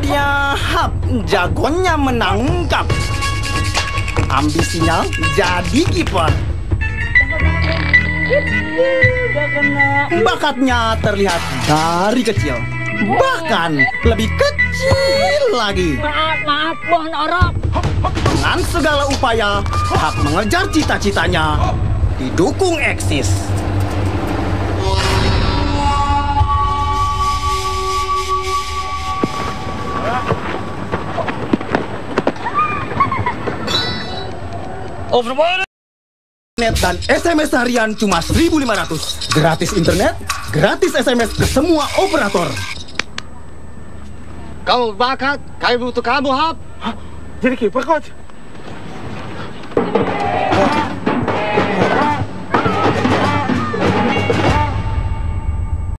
Dia Hap, jagonya menangkap. Ambisinya jadi kiper. Bakatnya terlihat dari kecil. Bahkan lebih kecil lagi. Maaf, maaf, mohon orok. Dengan segala upaya, Hap mengejar cita-citanya. Didukung eksis. Overboard. Net dan SMS harian cuma 1.500. Gratis internet, gratis SMS ke semua operator. Kamu bakat, kami butuh kamu, Hap. Hah? Jadi kiper, Coach.